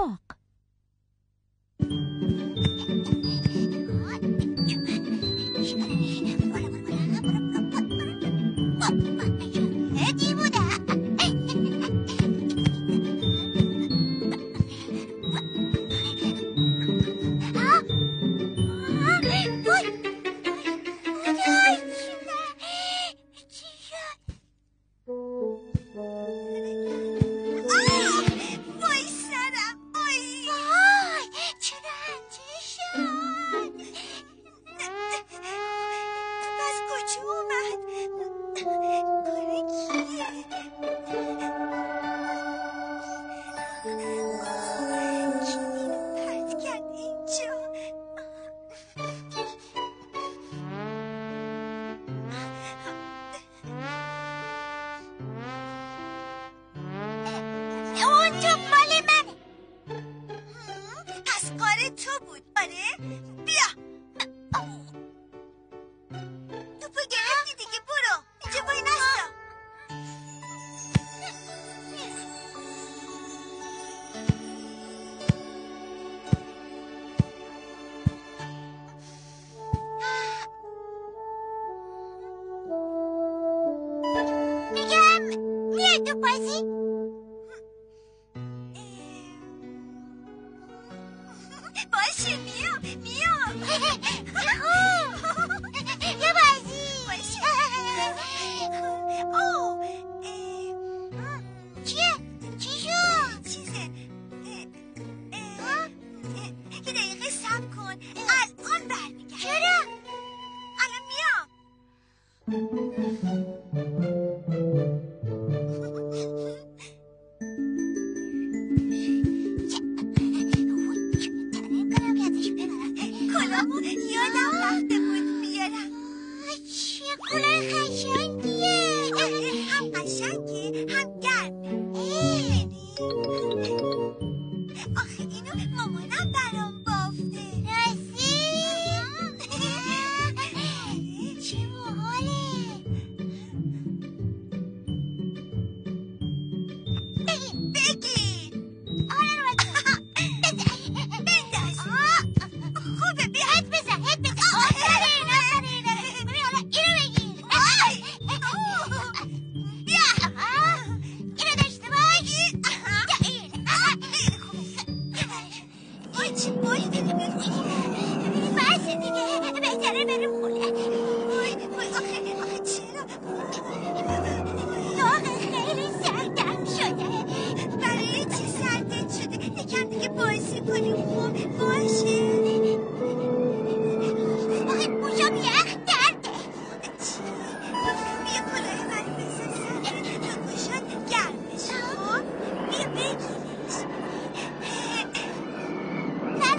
talk. 欢喜。Vicky!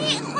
Daddy!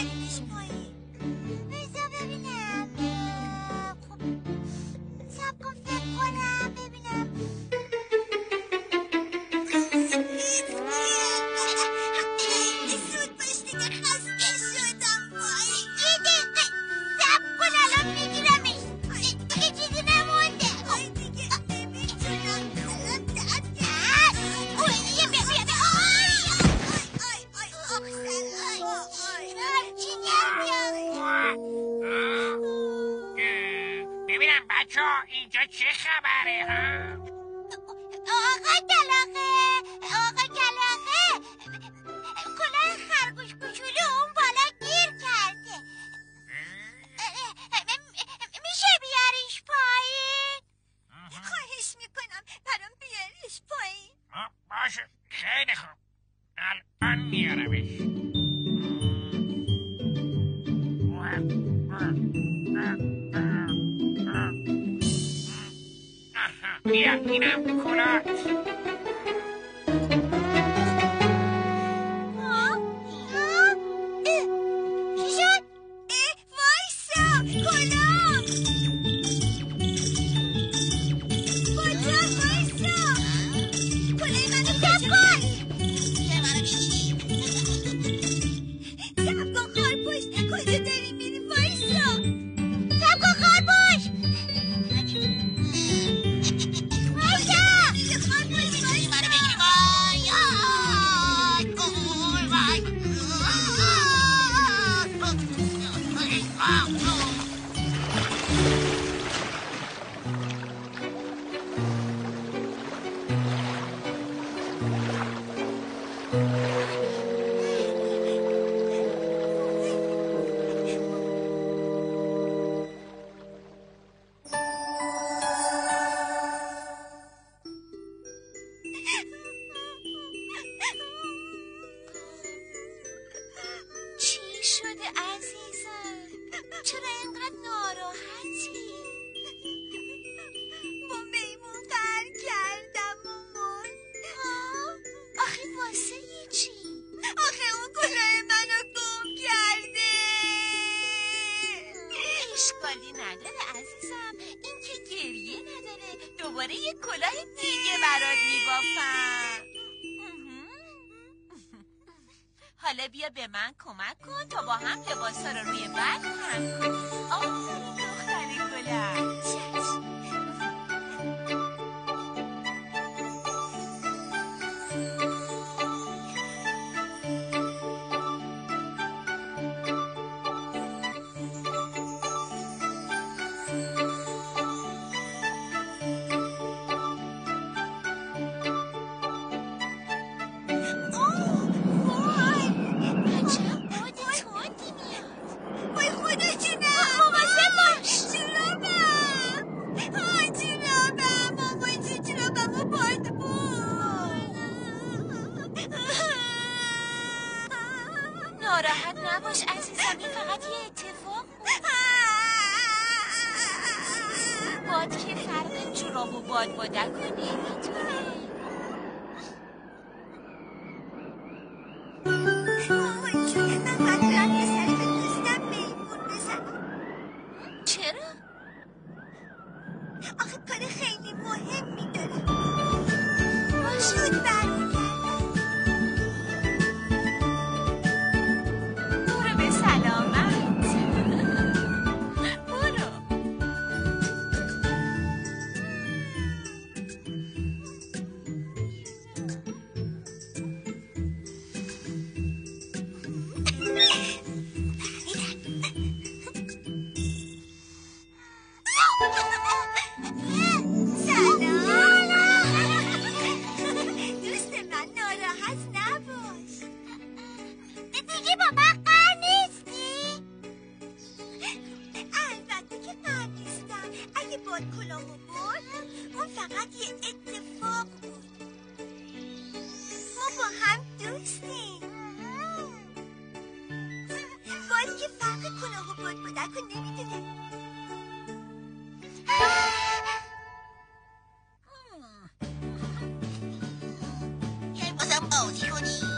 Spanish, please. اینجا چه خبره ها؟ آقا کلاقه دوباره یه کلاه دیگه برات میبافم. حالا بیا به من کمک کن تا با هم لباسا رو روی بعد هم کنیم آفرین دختر گلم دیگه با من قر نیستی؟ البته که قر نیستم. اگه باد کلامو برد اون فقط یه اتفاق بود. ما با هم دوستیم. باز که فرق کلاه و باد بودک نمی‌دونم بازم قاضی کنی؟